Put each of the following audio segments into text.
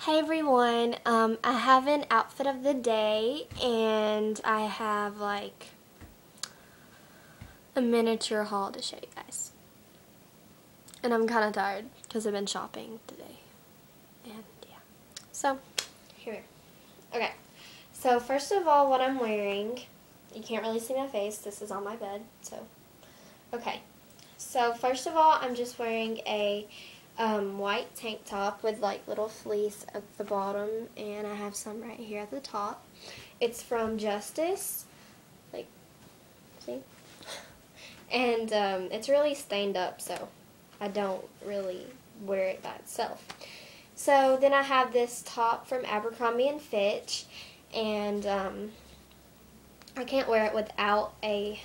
Hey everyone, um, I have an outfit of the day and I have like a miniature haul to show you guys. And I'm kind of tired because I've been shopping today. And yeah. So, here. Okay. So first of all, what I'm wearing, you can't really see my face. This is on my bed. So, okay. So first of all, I'm just wearing a um, white tank top with like little fleece at the bottom and I have some right here at the top. It's from Justice. Like, see? And um, it's really stained up so I don't really wear it by itself. So then I have this top from Abercrombie and Fitch and um, I can't wear it without a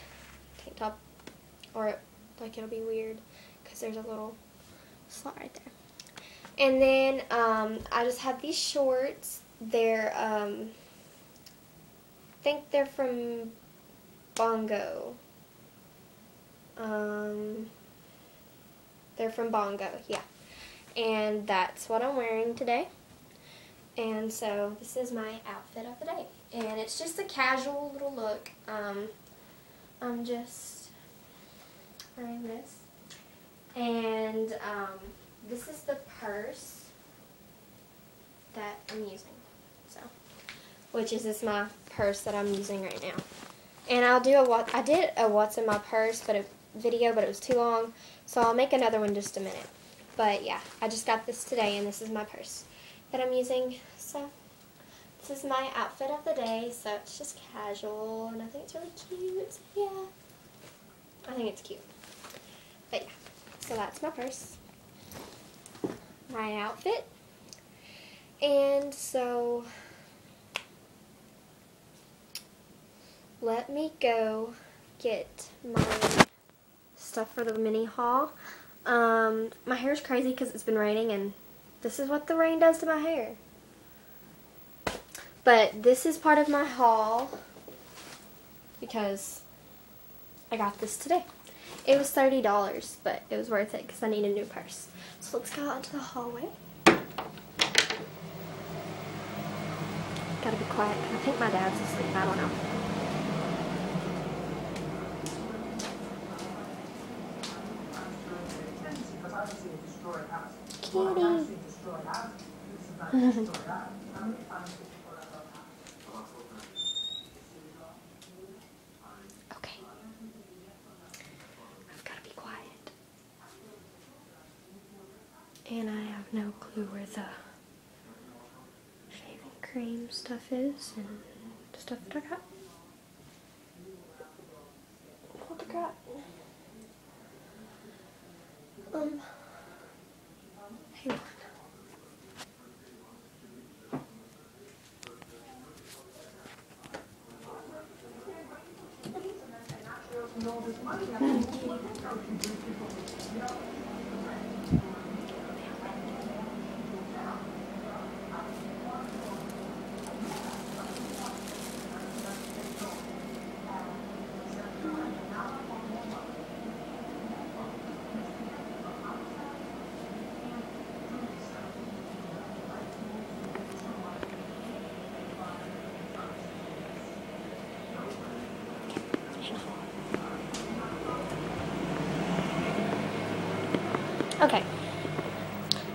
tank top or like it'll be weird because there's a little slot right there. And then um, I just have these shorts. They're, um, I think they're from Bongo. Um, they're from Bongo, yeah. And that's what I'm wearing today. And so this is my outfit of the day. And it's just a casual little look. Um, I'm just wearing this. And um, this is the purse that I'm using. So, which is this my purse that I'm using right now. And I'll do a what I did a what's in my purse, but a video, but it was too long, so I'll make another one just a minute. But yeah, I just got this today, and this is my purse that I'm using. So this is my outfit of the day. So it's just casual, and I think it's really cute. Yeah, I think it's cute. So that's my purse, my outfit, and so let me go get my stuff for the mini haul. Um, my hair is crazy because it's been raining and this is what the rain does to my hair. But this is part of my haul because I got this today. It was $30, but it was worth it because I need a new purse. So let's go out into the hallway. Gotta be quiet. I think my dad's asleep. I don't know. Kitty. And I have no clue where the shaving cream stuff is and stuff that I got. What the crap? Um, hang on. Okay.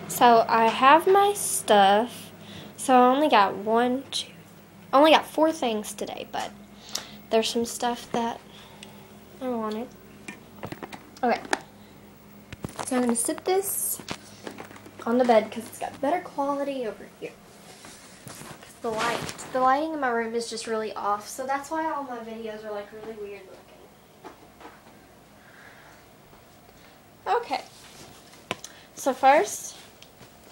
So I have my stuff. So I only got one, two, I only got four things today, but there's some stuff that I wanted. Okay. So I'm going to sit this on the bed because it's got better quality over here. The light, the lighting in my room is just really off, so that's why all my videos are like really weird looking. Okay. So first,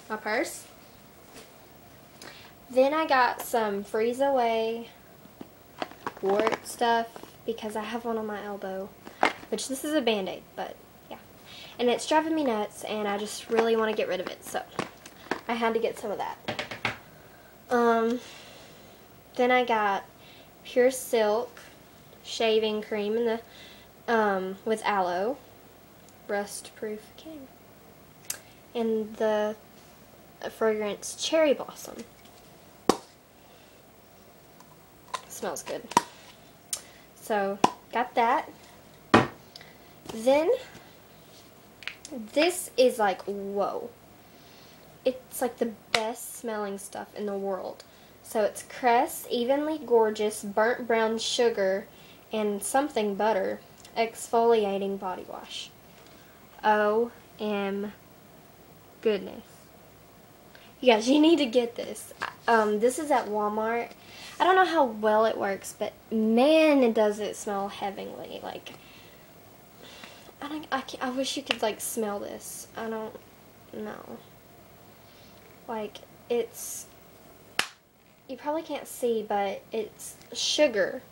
my purse. Then I got some freeze away wart stuff because I have one on my elbow, which this is a band-aid, but yeah. And it's driving me nuts and I just really want to get rid of it, so I had to get some of that. Um, then I got Pure Silk shaving cream in the um, with aloe rust proof can and the fragrance Cherry Blossom. Smells good. So, got that. Then, this is like, whoa. It's like the best smelling stuff in the world. So it's Caress, Evenly Gorgeous, Burnt Brown Sugar, and Something Butter Exfoliating Body Wash. O-M goodness. You guys, you need to get this. Um, this is at Walmart. I don't know how well it works, but man, it does it smell heavenly. Like, I don't, I, I wish you could like smell this. I don't know. Like, it's, you probably can't see, but it's sugar.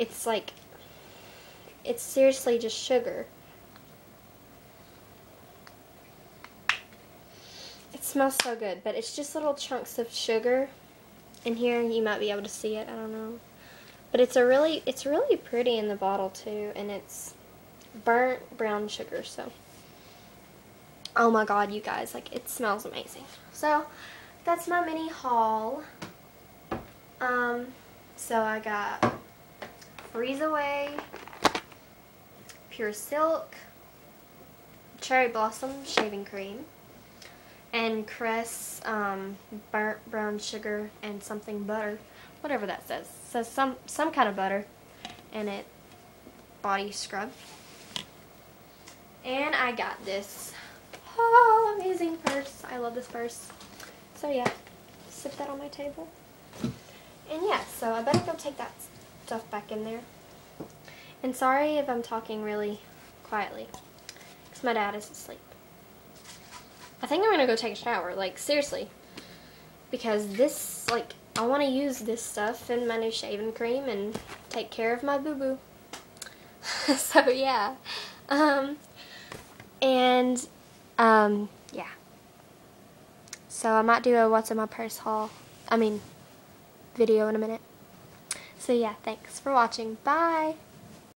It's like, it's seriously just sugar. Smells so good, but it's just little chunks of sugar in here. You might be able to see it, I don't know. But it's a really, it's really pretty in the bottle too, and it's burnt brown sugar, so. Oh my god, you guys, like, it smells amazing. So, that's my mini haul. Um, so I got Freeze Away, Pure Silk, Cherry Blossom Shaving Cream, and Caress um, burnt brown sugar and something butter, whatever that says. It says some some kind of butter, and it body scrub. And I got this oh, amazing purse. I love this purse. So yeah, sit that on my table. And yeah, so I better go take that stuff back in there. And sorry if I'm talking really quietly, because my dad is asleep. I think I'm to go take a shower, like, seriously. Because this, like, I want to use this stuff in my new shaving cream and take care of my boo-boo. so, yeah. Um, and, um, yeah. So, I might do a what's in my purse haul. I mean, video in a minute. So, yeah, thanks for watching. Bye!